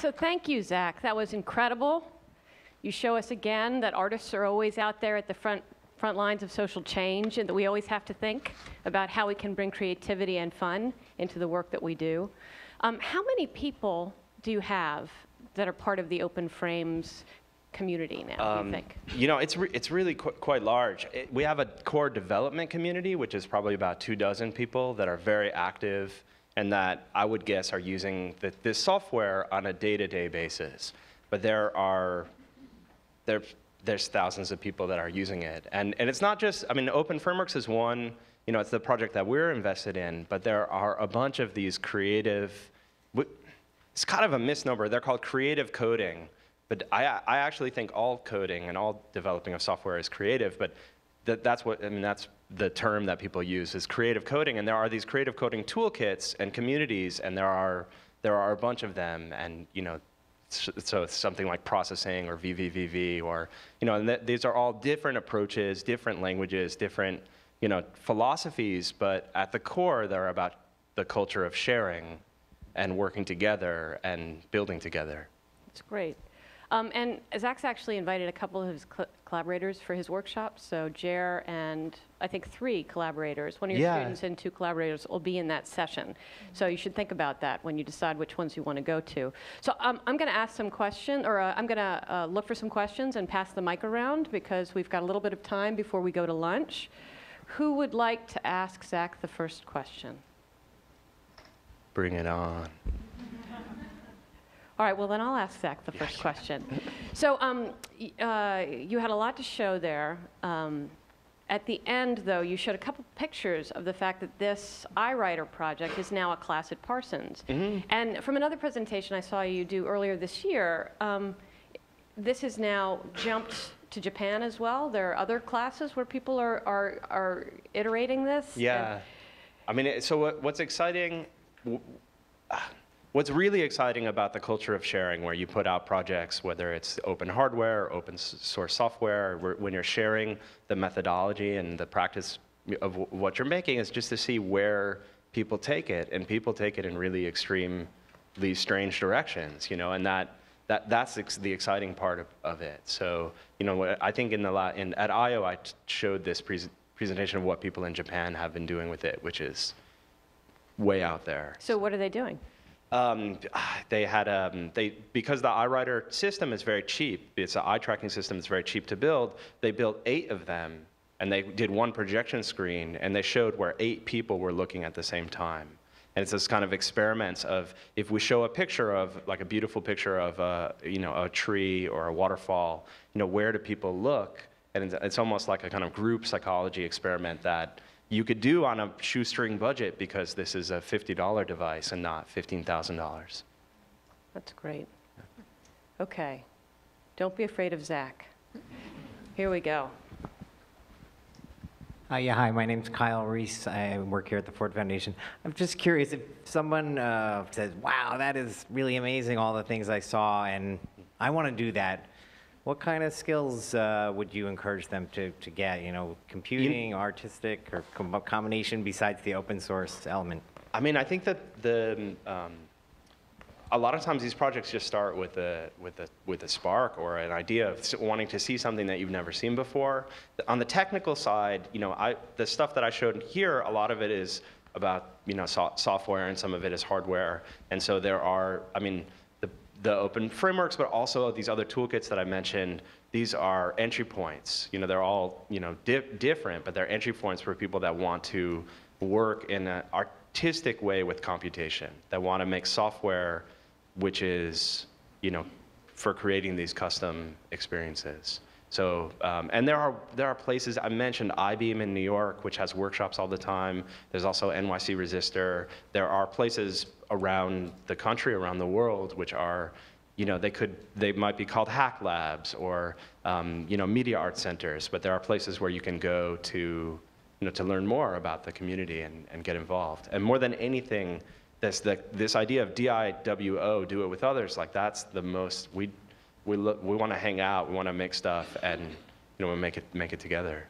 So thank you, Zach. That was incredible. You show us again that artists are always out there at the front, front lines of social change and that we always have to think about how we can bring creativity and fun into the work that we do. Um, how many people do you have that are part of the Open Frames community now, do you think? You know, it's, re- it's really qu- quite large. It, we have a core development community, which is probably about two dozen people that are very active and that I would guess are using the, this software on a day-to-day basis. But there are there, there's thousands of people that are using it. And, and it's not just, I mean, Open Frameworks is one, you know, it's the project that we're invested in, but there are a bunch of these creative, it's kind of a misnomer. They're called creative coding. But I, I actually think all coding and all developing of software is creative, but that, that's what, I mean, that's the term that people use is creative coding. And there are these creative coding toolkits and communities, and there are, there are a bunch of them. And, you know, so something like processing or VVVV or, you know, and th- these are all different approaches, different languages, different, you know, philosophies, but at the core, they're about the culture of sharing and working together and building together. That's great. Um, and Zach's actually invited a couple of his collaborators for his workshop. So Jer and I think three collaborators, one of your Yeah. students and two collaborators will be in that session. So you should think about that when you decide which ones you want to go to. So um, I'm going to ask some question, or uh, I'm going to uh, look for some questions and pass the mic around because we've got a little bit of time before we go to lunch. Who would like to ask Zach the first question? Bring it on. All right, well, then I'll ask Zach the first question. So um, uh, you had a lot to show there. Um, at the end, though, you showed a couple pictures of the fact that this EyeWriter project is now a class at Parsons. And from another presentation I saw you do earlier this year, um, this has now jumped to Japan as well. There are other classes where people are, are, are iterating this. Yeah. I mean, it- so what, what's exciting, w- ah, what's really exciting about the culture of sharing, where you put out projects, whether it's open hardware, or open source software, when you're sharing the methodology and the practice of what you're making, is just to see where people take it, and people take it in really extremely strange directions, you know, and that. That, that's ex- the exciting part of, of it. So, you know, I think in the la- in, at Eyeo, I showed this pres- presentation of what people in Japan have been doing with it, which is way out there. So what are they doing? Um, they had um, they because the EyeWriter system is very cheap. It's an eye tracking system. It's very cheap to build. They built eight of them, and they did one projection screen, and they showed where eight people were looking at the same time. And it's this kind of experiments of if we show a picture of like a beautiful picture of a you know a tree or a waterfall, you know where do people look? And it's, it's almost like a kind of group psychology experiment that you could do on a shoestring budget because this is a $50 device and not $15,000. That's great. Okay. Don't be afraid of Zach. Here we go. Uh, yeah, hi, my name's Kyle Reese. I work here at the Ford Foundation. I'm just curious if someone uh, says, wow, that is really amazing, all the things I saw, and I want to do that. What kind of skills uh, would you encourage them to, to get? You know, computing, artistic, or com- combination besides the open source element? I mean, I think that the um, a lot of times these projects just start with a with a with a spark or an idea of wanting to see something that you've never seen before. On the technical side, you know, I the stuff that I showed here, a lot of it is about you know so- software and some of it is hardware, and so there are, I mean. The, open frameworks, but also these other toolkits that I mentioned, these are entry points. You know, they're all you know di- different, but they're entry points for people that want to work in an artistic way with computation, that want to make software which is, you know, for creating these custom experiences. So, um, and there are there are places I mentioned Eyebeam in New York, which has workshops all the time. There's also NYC Resistor. There are places around the country, around the world, which are, you know, they could they might be called hack labs or, um, you know, media art centers. But there are places where you can go to, you know, to learn more about the community and, and get involved. And more than anything, this the, this idea of DIWO, do it with others, like that's the most we we look, we want to hang out, we want to make stuff, and you know, we make it make it together.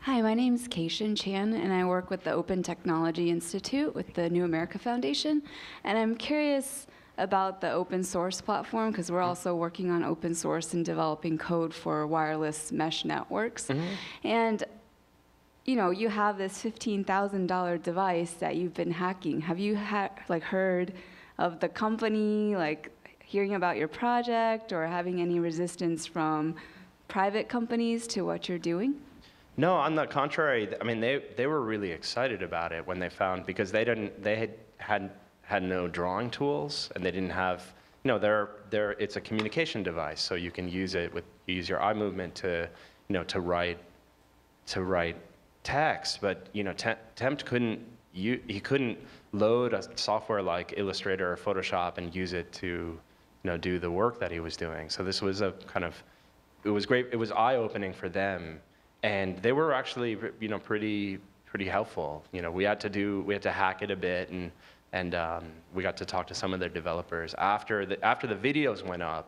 Hi, my name is Keishan Chan, and I work with the Open Technology Institute with the New America Foundation. And I'm curious about the open source platform because we're also working on open source and developing code for wireless mesh networks. Mm-hmm. And you know, you have this $15,000 device that you've been hacking. Have you ha- like heard of the company, like hearing about your project or having any resistance from private companies to what you're doing? No, on the contrary. I mean, they, they were really excited about it when they found because they didn't they had had had no drawing tools and they didn't have you know they're they're it's a communication device so you can use it with you use your eye movement to you know to write to write text, but you know Tem- Tempt couldn't you he couldn't load a software like Illustrator or Photoshop and use it to you know do the work that he was doing. So this was a kind of it was great. It was eye opening for them, and they were actually you know pretty pretty helpful. You know we had to do we had to hack it a bit and. And um, we got to talk to some of their developers after the after the videos went up,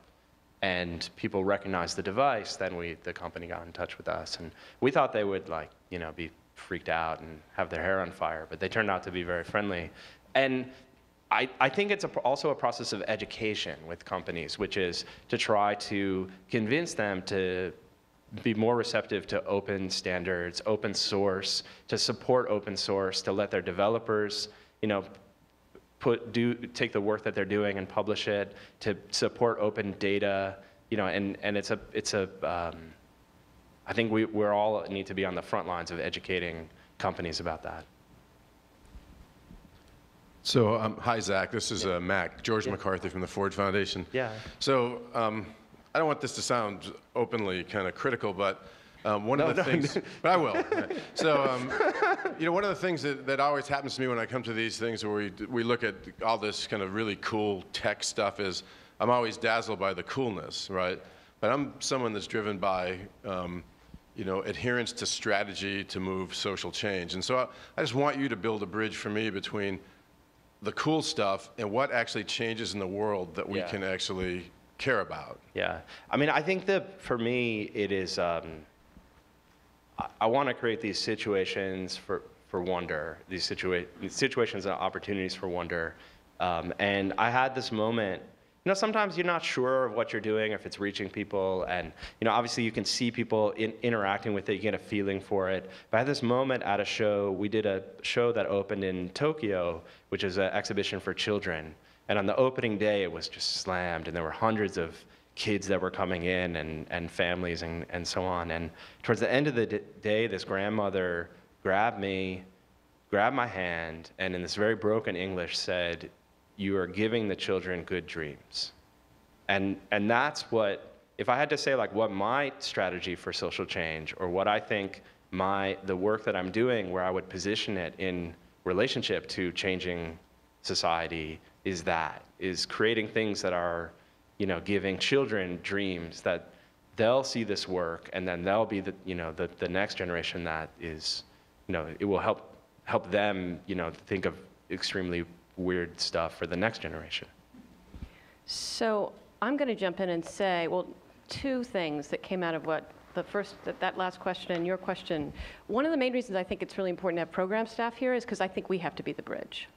and people recognized the device, then we, the company got in touch with us. And we thought they would like, you know, be freaked out and have their hair on fire, but they turned out to be very friendly. And I, I think it's a, also a process of education with companies, which is to try to convince them to be more receptive to open standards, open source, to support open source, to let their developers, you know, put do take the work that they're doing and publish it to support open data you know and and it's a it's a um, i think we we're all need to be on the front lines of educating companies about that So, um, hi, Zach. This is uh, Mac, George McCarthy from the Ford Foundation. Yeah. So, um, I don't want this to sound openly kind of critical, but um, one of the things, but I will. So, um, you know, one of the things that, that always happens to me when I come to these things where we, we look at all this kind of really cool tech stuff is I'm always dazzled by the coolness, right? But I'm someone that's driven by, um, you know, adherence to strategy to move social change. And so I, I just want you to build a bridge for me between the cool stuff and what actually changes in the world that we Yeah. can actually care about. Yeah, I mean, I think that for me, it is. Um, I, I want to create these situations for for wonder, these situa- situations and opportunities for wonder. Um, and I had this moment. You know, sometimes you're not sure of what you're doing, if it's reaching people, and you know, obviously you can see people in, interacting with it, you get a feeling for it. But had this moment at a show. We did a show that opened in Tokyo, which is an exhibition for children. And on the opening day, it was just slammed, and there were hundreds of kids that were coming in and, and families and, and so on. And towards the end of the day, this grandmother grabbed me, grabbed my hand, and in this very broken English said, You are giving the children good dreams. And, and that's what, if I had to say like what my strategy for social change or what I think my, the work that I'm doing where I would position it in relationship to changing society is that, is creating things that are, you know, giving children dreams that they'll see this work and then they'll be the, you know, the, the next generation that is, you know, it will help, help them, you know, think of extremely weird stuff for the next generation. So I'm going to jump in and say, well, two things that came out of what the first, that, that last question and your question. One of the main reasons I think it's really important to have program staff here is because I think we have to be the bridge.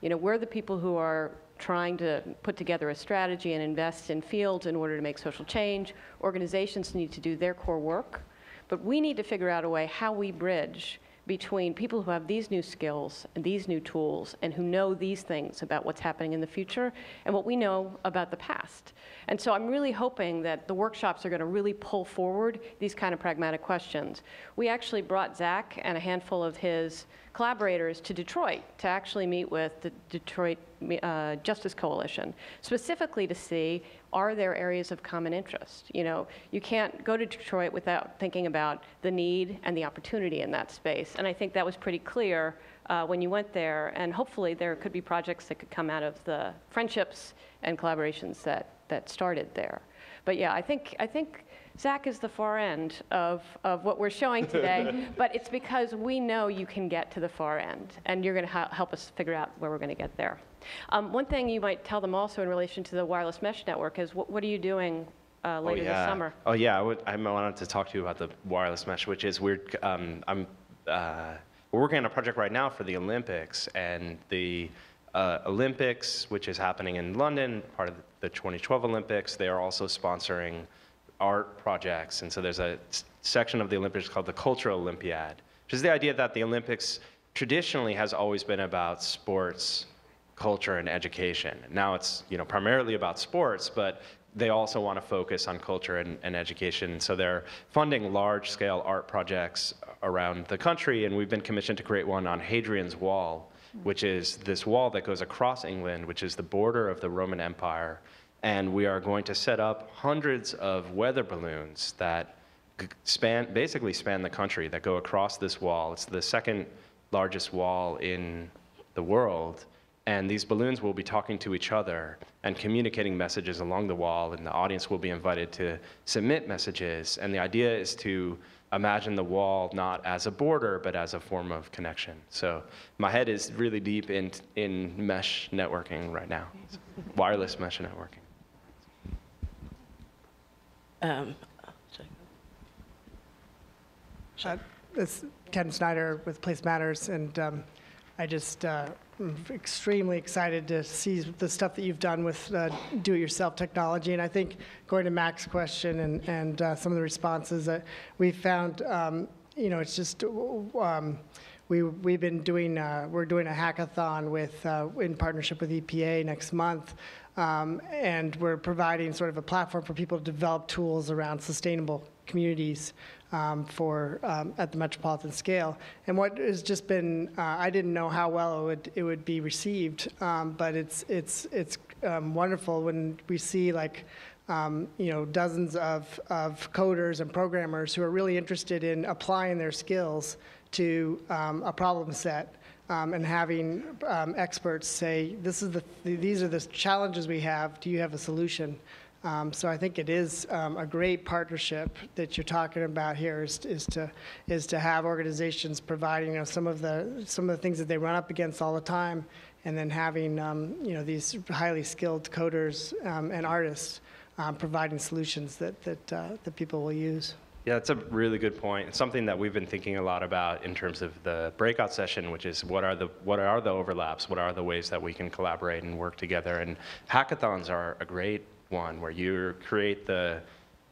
You know, we're the people who are trying to put together a strategy and invest in fields in order to make social change. Organizations need to do their core work, but we need to figure out a way how we bridge between people who have these new skills and these new tools and who know these things about what's happening in the future and what we know about the past. And so I'm really hoping that the workshops are going to really pull forward these kind of pragmatic questions. We actually brought Zach and a handful of his collaborators to Detroit to actually meet with the Detroit uh, Justice Coalition, specifically to see are there areas of common interest. You know, you can't go to Detroit without thinking about the need and the opportunity in that space. And I think that was pretty clear uh, when you went there. And hopefully there could be projects that could come out of the friendships and collaborations that, that started there. But yeah, I think, I think Zach is the far end of, of what we're showing today, but it's because we know you can get to the far end, and you're going to help us figure out where we're going to get there. Um, one thing you might tell them also in relation to the wireless mesh network is what, what are you doing uh, later this summer. Oh yeah, I, would, I wanted to talk to you about the wireless mesh, which is weird. Um, I'm uh, we're working on a project right now for the Olympics, and the uh, Olympics, which is happening in London, part of the 2012 Olympics. They are also sponsoring art projects, and so there's a section of the Olympics called the Cultural Olympiad, which is the idea that the Olympics traditionally has always been about sports, culture, and education. Now it's you know primarily about sports, but they also want to focus on culture and, and education. And so they're funding large-scale art projects around the country, and we've been commissioned to create one on Hadrian's Wall, which is this wall that goes across England, which is the border of the Roman Empire. And we are going to set up hundreds of weather balloons that span, basically span the country, that go across this wall. It's the second largest wall in the world. And these balloons will be talking to each other and communicating messages along the wall, and the audience will be invited to submit messages. And the idea is to imagine the wall not as a border, but as a form of connection. So my head is really deep in, in mesh networking right now, wireless mesh networking. Um, Uh, It's Ken Snyder with Place Matters, and um, I just uh, extremely excited to see the stuff that you've done with uh, do-it-yourself technology. And I think going to Mac's question and, and uh, some of the responses that we found, um, you know, it's just um, we we've been doing uh, we're doing a hackathon with uh, in partnership with EPA next month. Um, and we're providing sort of a platform for people to develop tools around sustainable communities um, for um, at the metropolitan scale. And what has just been, uh, I didn't know how well it would it would be received, um, but it's it's it's um, wonderful when we see like. Um, you know, dozens of, of coders and programmers who are really interested in applying their skills to um, a problem set um, and having um, experts say, "This is the these are the challenges we have. Do you have a solution?" Um, so I think it is um, a great partnership that you're talking about here. Is, is to is to have organizations providing you know, some of the some of the things that they run up against all the time, and then having you know these highly skilled coders and artists um, providing solutions that that uh, that people will use. Yeah, that's a really good point. It's something that we've been thinking a lot about in terms of the breakout session, which is what are the what are the overlaps? What are the ways that we can collaborate and work together? And hackathons are a great one where you create the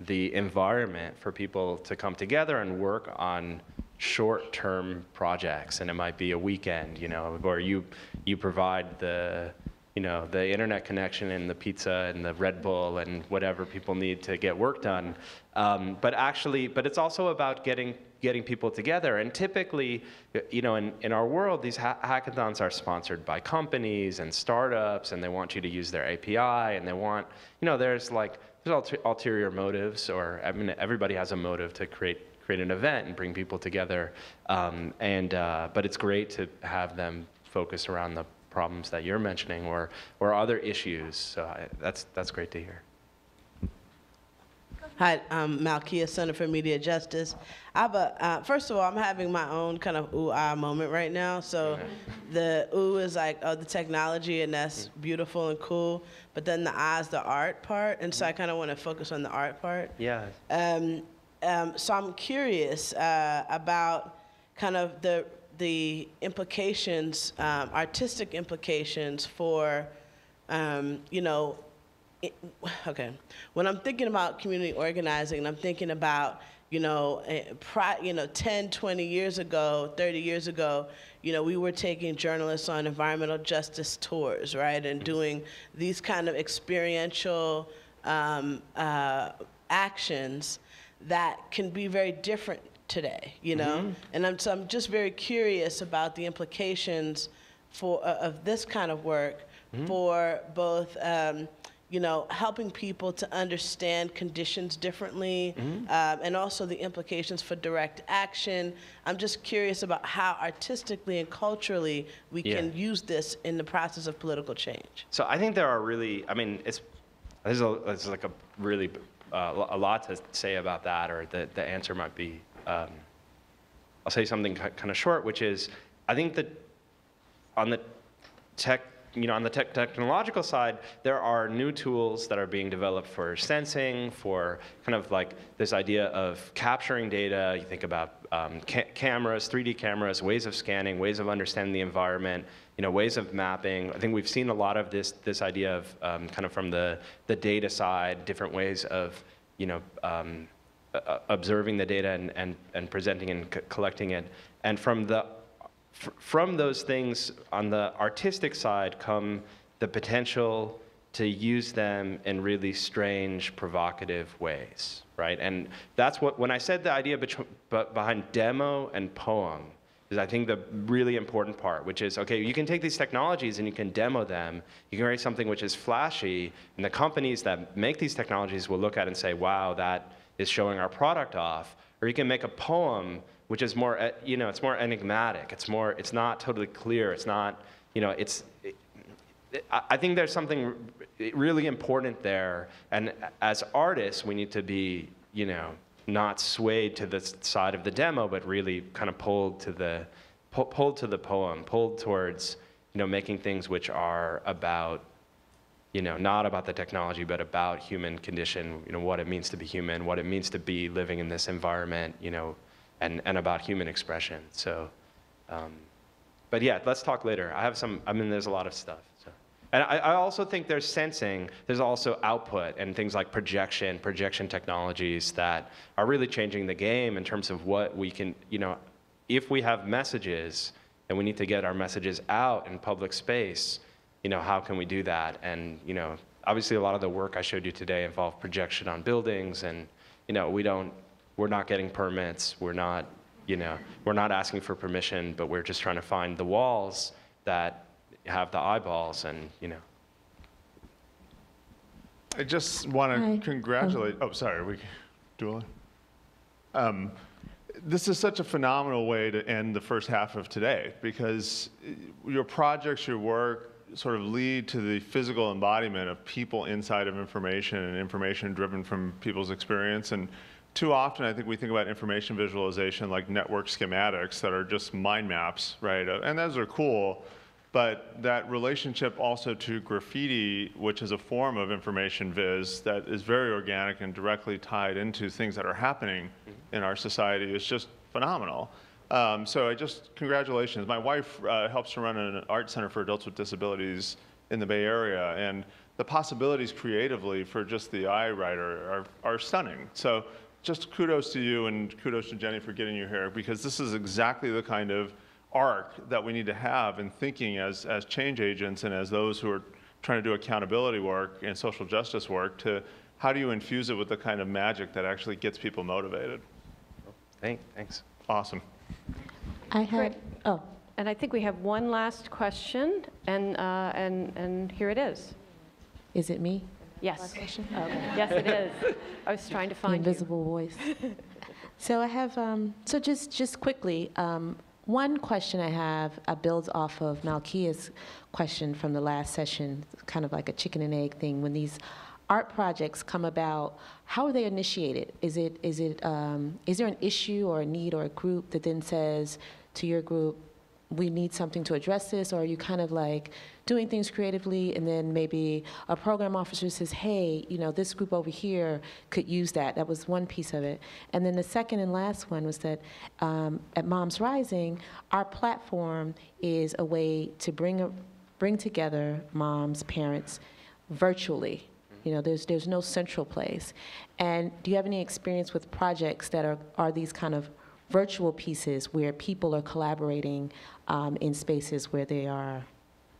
the environment for people to come together and work on short-term projects, and it might be a weekend, you know, where you you provide the you know, the internet connection and the pizza and the Red Bull and whatever people need to get work done. Um, but actually, but it's also about getting getting people together. And typically, you know, in, in our world, these ha- hackathons are sponsored by companies and startups, and they want you to use their API, and they want, you know, there's like there's ulter- ulterior motives, or I mean, everybody has a motive to create create an event and bring people together. Um, and uh, but it's great to have them focus around the problems that you're mentioning or, or other issues. So I, that's, that's great to hear. Hi, I'm Malkia, Center for Media Justice. I have a, uh, first of all, I'm having my own kind of ooh ah moment right now. So the ooh is like, oh, the technology, and that's beautiful and cool. But then the ah is the art part. And so I kind of want to focus on the art part. Yeah. Um, um, so I'm curious uh, about kind of the the implications, um, artistic implications for, um, you know, it, okay. When I'm thinking about community organizing, I'm thinking about, you know, eh, pri- you know, 10, 20 years ago, 30 years ago, you know, we were taking journalists on environmental justice tours, right, and doing these kind of experiential um, uh, actions that can be very different today, you know? And I'm, so I'm just very curious about the implications for, uh, of this kind of work for both, um, you know, helping people to understand conditions differently um, and also the implications for direct action. I'm just curious about how artistically and culturally we Yeah. can use this in the process of political change. So I think there are really, I mean, it's, there's, a, there's like a really, uh, a lot to say about that, or the, the answer might be, um, I'll say something kind of short, which is, I think that on the tech you know, on the tech technological side, there are new tools that are being developed for sensing, for kind of like this idea of capturing data. You think about um, ca cameras, 3D cameras, ways of scanning, ways of understanding the environment, you know, ways of mapping. I think we've seen a lot of this, this idea of um, kind of from the, the data side, different ways of, you know, um, Uh, observing the data and, and, and presenting and collecting it. And from the fr- from those things on the artistic side come the potential to use them in really strange, provocative ways, right? And that's what, when I said the idea behind demo and poem, is I think the really important part, which is, okay, you can take these technologies and you can demo them. You can create something which is flashy, and the companies that make these technologies will look at it and say, wow, that is showing our product off. Or you can make a poem which is more, uh, you know, it's more enigmatic. It's more, it's not totally clear. It's not, you know, it's, it, I think there's something really important there. And as artists, we need to be, you know, not swayed to the side of the demo, but really kind of pulled to the, pu- pulled to the poem, pulled towards, you know, making things which are about you know, not about the technology, but about human condition, you know, what it means to be human, what it means to be living in this environment, you know, and, and about human expression. So, um, but yeah, let's talk later. I have some, I mean, there's a lot of stuff. And I, I also think there's sensing, there's also output and things like projection, projection technologies that are really changing the game in terms of what we can, you know, if we have messages and we need to get our messages out in public space, you know, how can we do that? And, you know, obviously a lot of the work I showed you today involved projection on buildings and, you know, we don't, we're not getting permits, we're not, you know, we're not asking for permission, but we're just trying to find the walls that have the eyeballs and, you know. I just want to congratulate, oh, sorry, we, Dula? Um, This is such a phenomenal way to end the first half of today, because your projects, your work sort of lead to the physical embodiment of people inside of information and information driven from people's experience. And too often, I think we think about information visualization like network schematics that are just mind maps, right? Uh, And those are cool, but that relationship also to graffiti, which is a form of information viz that is very organic and directly tied into things that are happening in our society, is just phenomenal. Um, so I just congratulations. My wife uh, helps to run an art center for adults with disabilities in the Bay Area, and the possibilities creatively for just the eye writer are, are stunning. So just kudos to you and kudos to Jenny for getting you here because this is exactly the kind of arc that we need to have in thinking as, as change agents and as those who are trying to do accountability work and social justice work to how do you infuse it with the kind of magic that actually gets people motivated. Thank, thanks. Awesome. I had, oh, And I think we have one last question, and, uh, and, and here it is. is it me? Yes. Last question? Yes, it is. I was trying to The find you. invisible voice. So I have, um, so just, just quickly, um, one question I have uh, builds off of Malkia's question from the last session, kind of like a chicken and egg thing. When these art projects come about, how are they initiated? Is it, is it, um, is there an issue or a need or a group that then says to your group, we need something to address this, or are you kind of like doing things creatively, and then maybe a program officer says, hey, you know, this group over here could use that. That was one piece of it. And then the second and last one was that um, at Moms Rising, our platform is a way to bring, a, bring together moms, parents, virtually. You know, there's, there's no central place. And do you have any experience with projects that are, are these kind of virtual pieces where people are collaborating um, in spaces where they are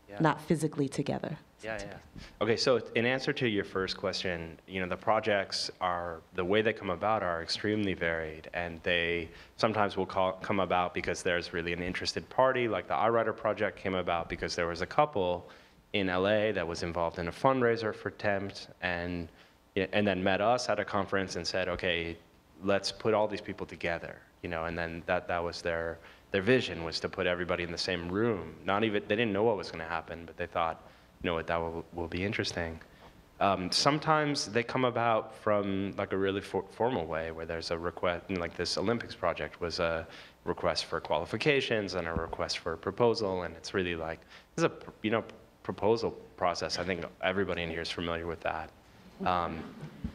Yeah. not physically together? Yeah, yeah. Okay, so in answer to your first question, you know, the projects are, the way they come about are extremely varied, and they sometimes will call, come about because there's really an interested party, like the EyeWriter project came about because there was a couple in LA that was involved in a fundraiser for Tempt, and, and then met us at a conference and said, okay, let's put all these people together, you know, and then that, that was their, their vision was to put everybody in the same room. Not even, they didn't know what was going to happen, but they thought, you know what, that will, will be interesting. Um, sometimes they come about from like a really for, formal way where there's a request, like this Olympics project was a request for qualifications and a request for a proposal, and it's really like, this is a, you know, proposal process. I think everybody in here is familiar with that. Um,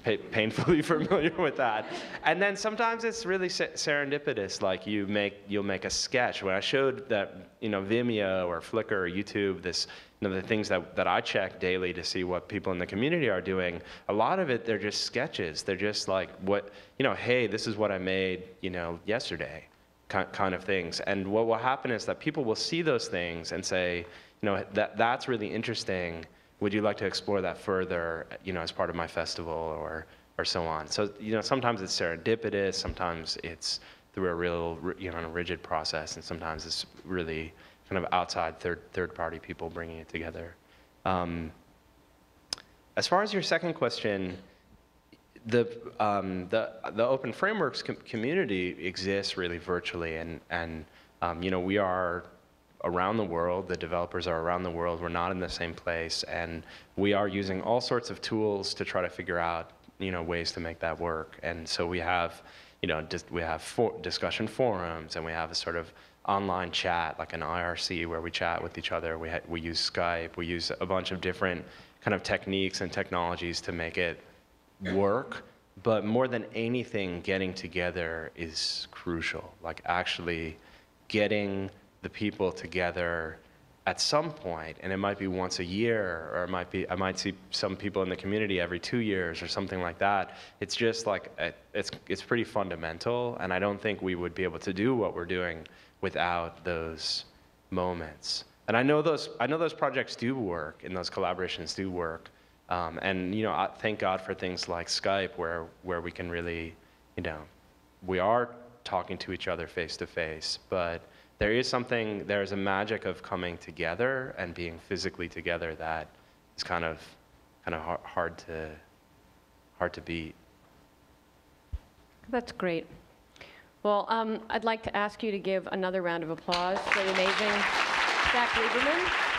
pa- painfully familiar with that. And then sometimes it's really se- serendipitous. Like you make, you'll make a sketch. When I showed that, you know, Vimeo or Flickr or YouTube, this, you know, the things that, that I check daily to see what people in the community are doing, a lot of it, they're just sketches. They're just like what, you know, hey, this is what I made, you know, yesterday ki- kind of things. And what will happen is that people will see those things and say, you know, that, that's really interesting. Would you like to explore that further, you know, as part of my festival or, or so on? So, you know, sometimes it's serendipitous, sometimes it's through a real, you know, a rigid process, and sometimes it's really kind of outside third, third-party people bringing it together. Um, as far as your second question, the, um, the, the open frameworks com- community exists really virtually, and, and um, you know, we are around the world, the developers are around the world, we're not in the same place, and we are using all sorts of tools to try to figure out, you know, ways to make that work. And so we have, you know, just, we have for, discussion forums, and we have a sort of online chat, like an IRC, where we chat with each other. We, ha- we use Skype, we use a bunch of different kind of techniques and technologies to make it work, but more than anything, getting together is crucial. Like actually getting the people together at some point, and it might be once a year, or it might be I might see some people in the community every two years or something like that. It's just like a, it's it's pretty fundamental, and I don't think we would be able to do what we're doing without those moments. And I know those I know those projects do work, and those collaborations do work. Um, and you know, I thank God for things like Skype, where where we can really, you know, we are talking to each other face to face, but there is something, there's a magic of coming together and being physically together that is kind of, kind of har- hard to, hard to beat. That's great. Well, um, I'd like to ask you to give another round of applause for the amazing Zach Lieberman.